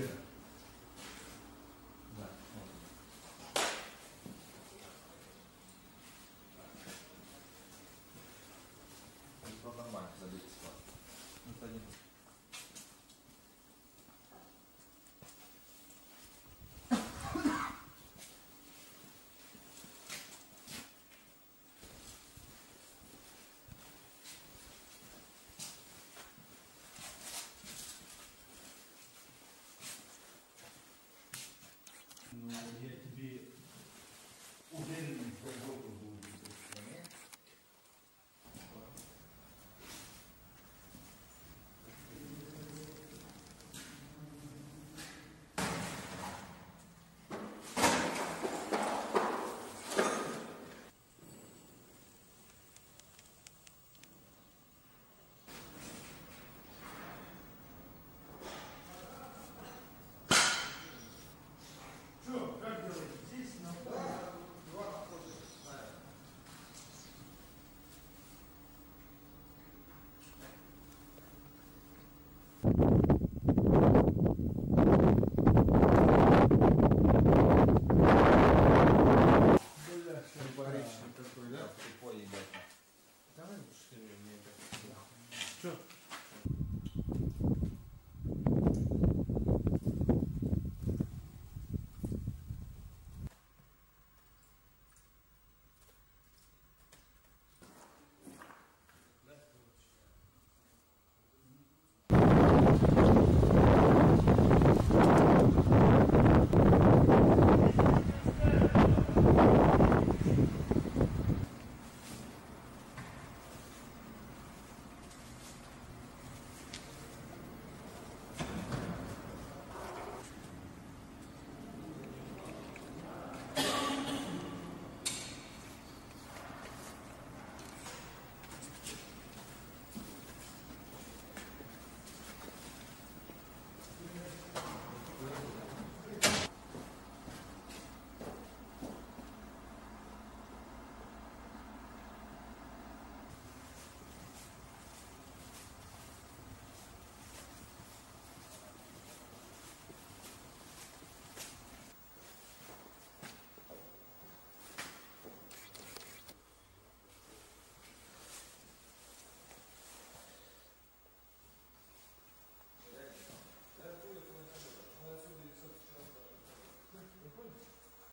Yeah. And Sure.